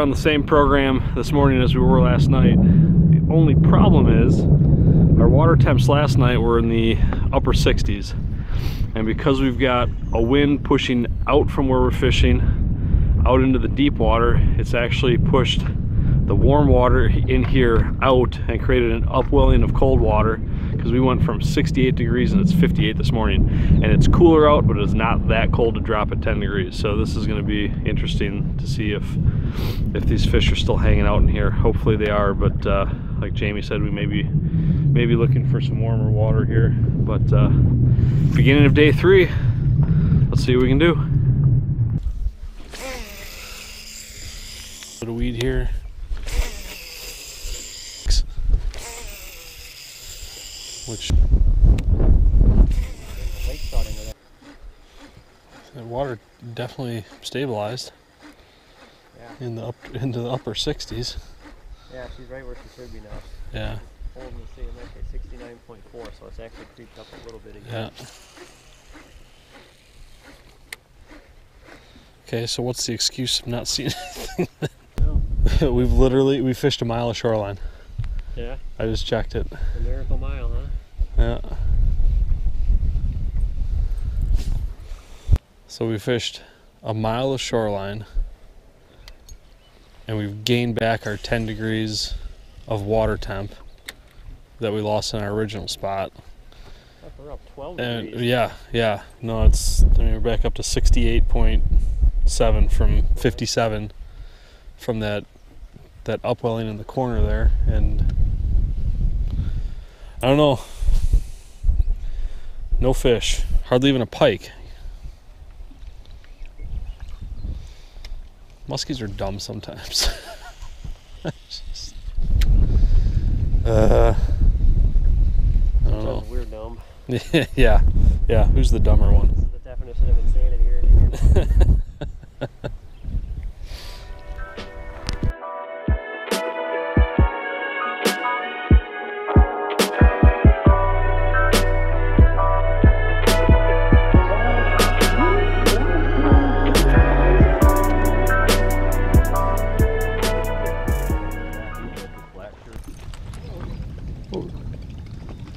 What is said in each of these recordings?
on the same program this morning as we were last night. The only problem is our water temps last night were in the upper 60s. And because we've got a wind pushing out from where we're fishing, out into the deep water, it's actually pushed the warm water in here out and created an upwelling of cold water because we went from 68 degrees and it's 58 this morning and it's cooler out but it's not that cold to drop at 10 degrees so this is going to be interesting to see if if these fish are still hanging out in here. Hopefully they are but uh, like Jamie said we may be maybe looking for some warmer water here. But uh, beginning of day three let's see what we can do. Bit of weed here. Which the water definitely stabilized. In the up into the upper 60s. Yeah, she's right where she should be now. Yeah, Holding the same at 69.4, so it's actually creeped up a little bit yeah. Okay, so what's the excuse of not seeing anything? No. We've literally we fished a mile of shoreline. Yeah, I just checked it. A miracle mile, huh? Yeah. So we fished a mile of shoreline and we've gained back our 10 degrees of water temp that we lost in our original spot. We're up 12 And degrees. yeah, yeah. No, it's I mean we're back up to 68.7 from 57 from that that upwelling in the corner there and I don't know. No fish. Hardly even a pike. Muskies are dumb sometimes. Just- uh, I don't know. Sounds weird dumb. yeah, yeah. Who's the dumber one?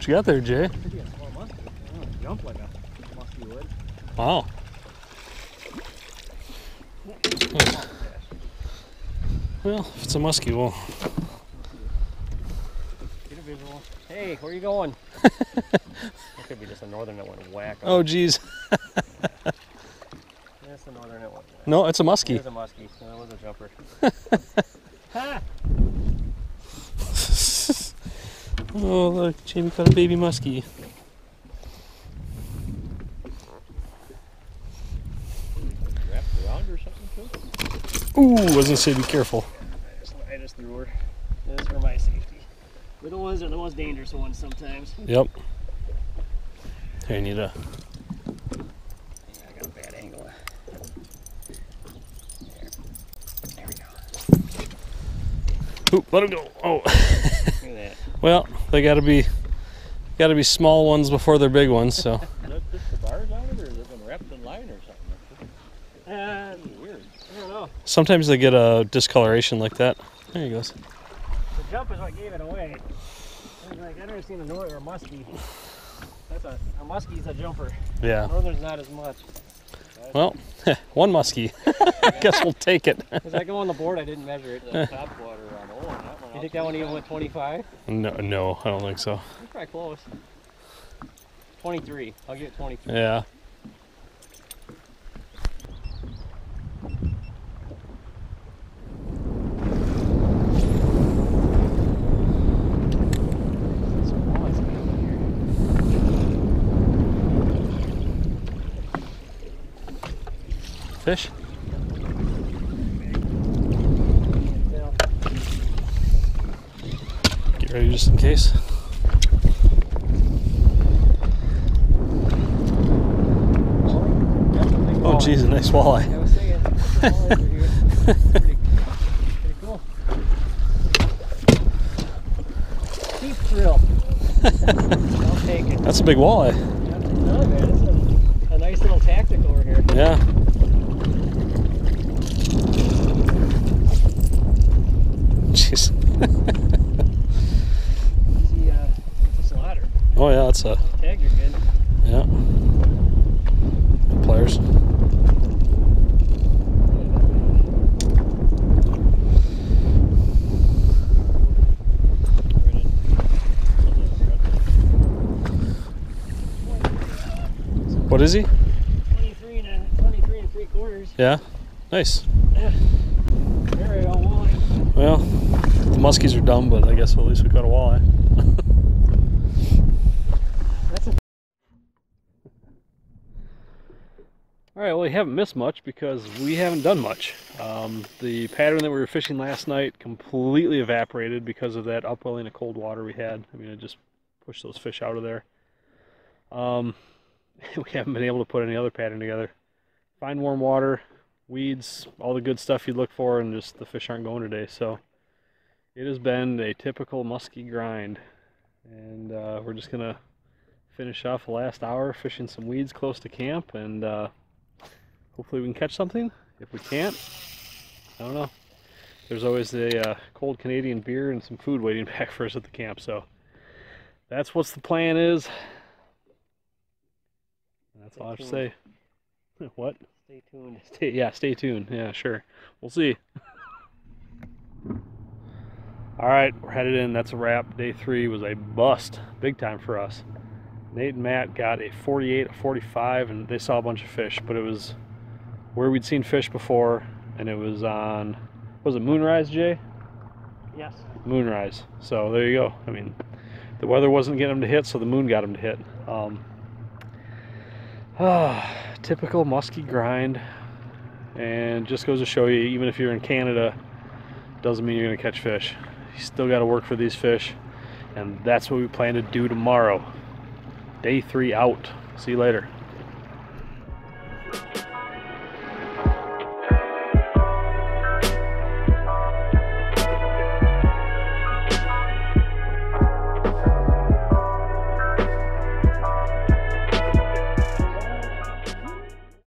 What you got there, Jay? Jump like a musky would. Wow. Well, if it's a muskie, well, Get a visual. Hey, where are you going? that could be just a northern that went whack. oh geez. That's the northern that went whack. No, it's a muskie. There's a muskie. No, that was a jumper. Oh, look, Jamie caught a baby muskie. Wrapped around or something too? Ooh, I was gonna say be careful. I just threw her. This is for my safety. Little ones are the most dangerous ones sometimes. Yep. Here, you need a. Yeah, I got a bad angle. There. There we go. Let him go. Oh, Look at that. well, they gotta be, gotta be small ones before they're big ones. So. Is that just the on it, or is been wrapped in line or something? Uh, Weird. I don't know. Sometimes they get a discoloration like that. There he goes. The jump is what gave it away. I was like, I never seen a northern or a muskie. That's a, a muskie's a jumper. Yeah. Northern's not as much. Well, one muskie. I guess we'll take it. Because I go on the board, I didn't measure it. The top water on that one. You think that one even went 25? No, no, I don't think so. Probably close. 23. I'll give it 23. Yeah. Some walleyes came in here. Fish? Yeah. Get ready just in case. Oh, geez, a nice walleye. I was saying, the walleyes are here. pretty, pretty cool. Deep thrill. I'll take it. That's a big walleye. No, man, it's a, a nice little tactic over here. Yeah. jeez. Easy, uh, it's a slaughter. Oh yeah, that's a Tags are good. yeah. Pliers. Right in. What is he? 23 and, 23 and 3 quarters. Yeah. Nice. Very on walleye. Well, the muskies are dumb, but I guess at least we caught a walleye. All right, well, we haven't missed much because we haven't done much. Um, the pattern that we were fishing last night completely evaporated because of that upwelling of cold water we had. I mean, it just pushed those fish out of there. Um, we haven't been able to put any other pattern together. Find warm water, weeds, all the good stuff you look for, and just the fish aren't going today. So it has been a typical musky grind. And uh, we're just going to finish off the last hour fishing some weeds close to camp and uh, hopefully we can catch something. If we can't, I don't know. There's always the uh, cold Canadian beer and some food waiting back for us at the camp. So that's what's the plan is. That's Stay all I have to tuned. say. What? Stay tuned. Stay, yeah, stay tuned. Yeah, sure. We'll see. All right, we're headed in. That's a wrap. Day three was a bust, big time for us. Nate and Matt got a 48, a 45, and they saw a bunch of fish, but it was where we'd seen fish before, and it was on, was it Moonrise, Jay? Yes. Moonrise. So there you go. I mean, the weather wasn't getting them to hit, so the moon got them to hit. Um, typical musky grind, and just goes to show you, even if you're in Canada, doesn't mean you're gonna catch fish. You still got to work for these fish, and that's what we plan to do tomorrow. Day three out. See you later.